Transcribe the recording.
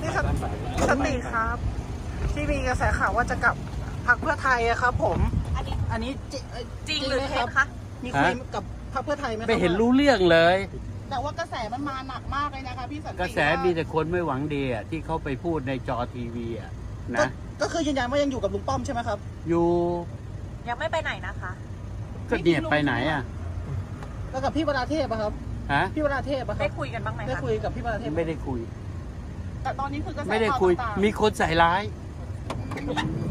พี่สันพี่สันติครับ ที่มีกระแสข่าวว่าจะกลับพรรคเพื่อไทยอะครับ ผม อันนี้อันนี้จริเอ่อจริงหรือไมเท็จคะมีคุยกับพรรคเพื่อไทยไหมคบไม่เห็นรู้เรื่องเลย แต่ว่ากระแสมันมาหนักมากเลยนะคะพี่สันติกระแสมีแต่คนไม่หวังดีอะที่เขาไปพูดในจอทีวีอะก็นะก็คือยืนยันว่ายังอยู่กับลุงป้อมใช่ไหมครับ อยู่ ยังไม่ไปไหนนะคะ ก็เนี่ยไปไหนอะแล้วกับพี่วราเทพอะครับ ฮะ พี่วราเทพอะครัได้บคุยกันบ้างไหมได้คะคุยกับพี่วราเทพไม่ได้คุย แต่ตอนนี้คือกระแสไม่ได้ข่าวคุย ต่างๆ มีคนใส่ร้ายอืม